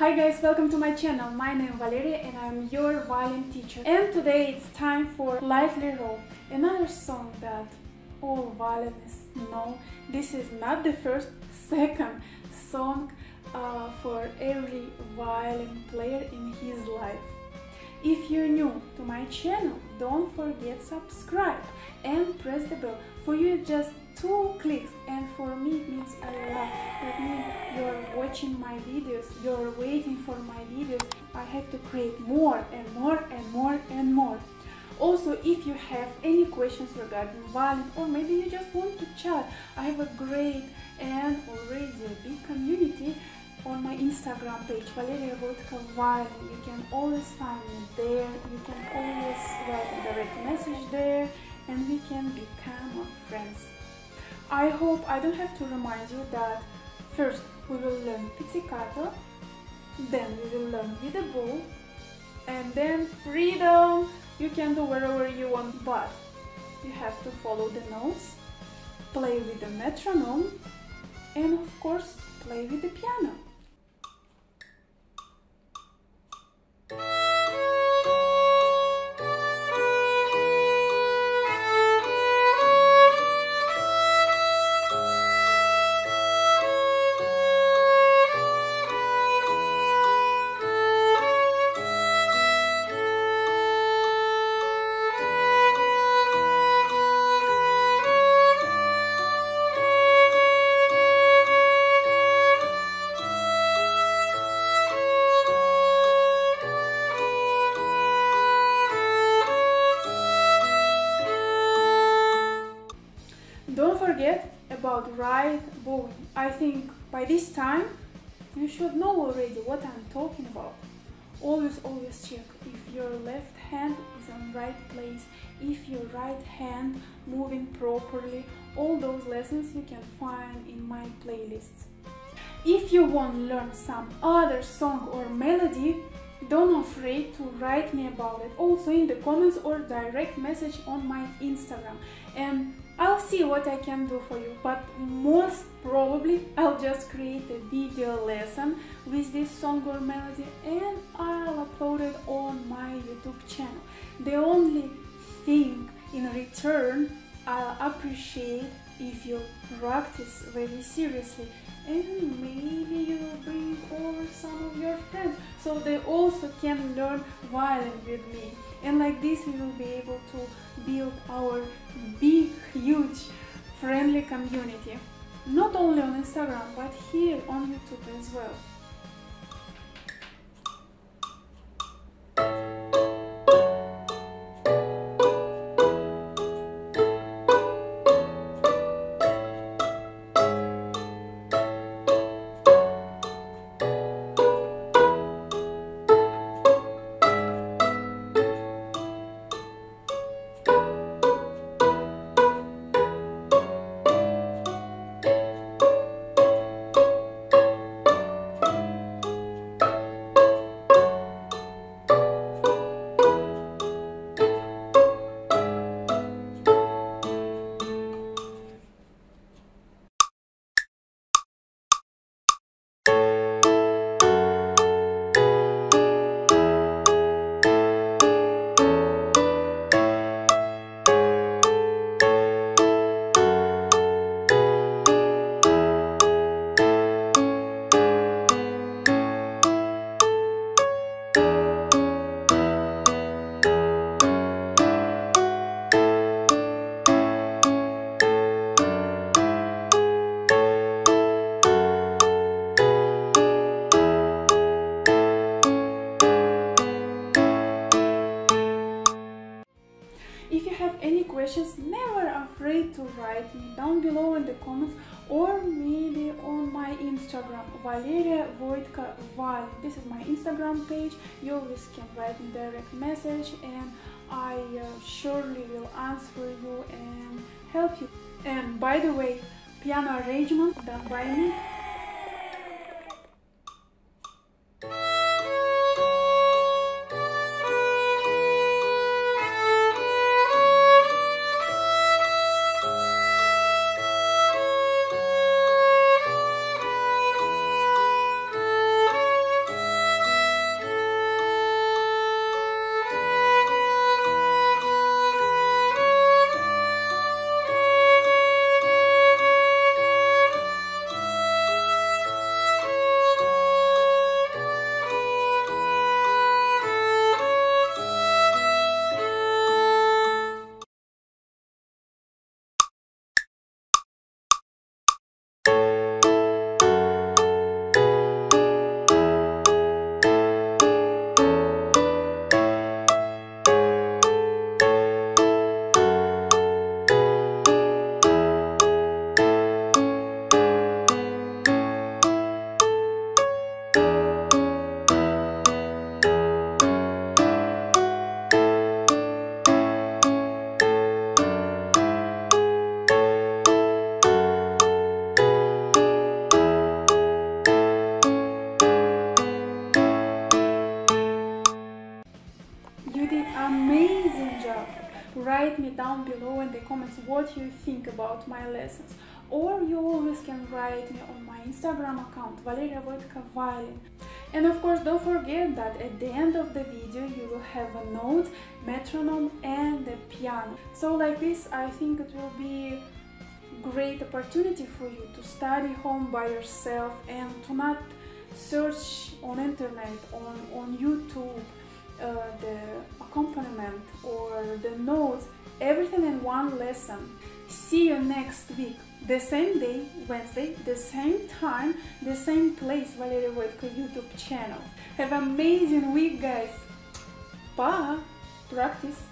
Hi guys, welcome to my channel. My name is Valeriia and I'm your violin teacher. And today it's time for Lightly Row, another song that all violinists know. This is not the first, second song uh, for every violin player in his life. If you're new to my channel, don't forget subscribe and press the bell. For you just two clicks and for me it means a lot. That means you're watching my videos, you're waiting for my videos. I have to create more and more and more and more. Also, if you have any questions regarding violin or maybe you just want to chat, I have a great and already a big community on my Instagram page, Valeriia Voitko Violin. You can always find me there. You can always write a direct message there and we can become friends. I hope I don't have to remind you that first we will learn pizzicato, then we will learn with the bow, and then freedom you can do wherever you want, but you have to follow the notes, play with the metronome, and of course play with the piano. About right bowing. I think by this time you should know already what I'm talking about. Always, always check if your left hand is on right place, if your right hand moving properly. All those lessons you can find in my playlists. If you want to learn some other song or melody, don't afraid to write me about it also in the comments or direct message on my Instagram and I'll see what I can do for you but most probably I'll just create a video lesson with this song or melody and I'll upload it on my YouTube channel. The only thing in return I'll appreciate if you practice very seriously and maybe you will bring over some of your friends so they also can learn violin with me. And like this we will be able to build our big huge friendly community. Not only on instagram but here on youtube as well questions, never afraid to write me down below in the comments or maybe on my Instagram, Valeriia Voitko Val. This is my Instagram page. You always can write me direct message and I uh, surely will answer you and help you. And by the way, piano arrangement done by me write me down below in the comments what you think about my lessons or you always can write me on my Instagram account Valeriia Voitko Violin. And of course don't forget that at the end of the video you will have a note, metronome and the piano. So like this I think it will be great opportunity for you to study home by yourself and to not search on internet, on, on YouTube, uh, the accompaniment or the notes, everything in one lesson. See you next week, the same day, Wednesday, the same time, the same place, Valeriia Voitko YouTube channel. Have amazing week, guys. Bye. Practice.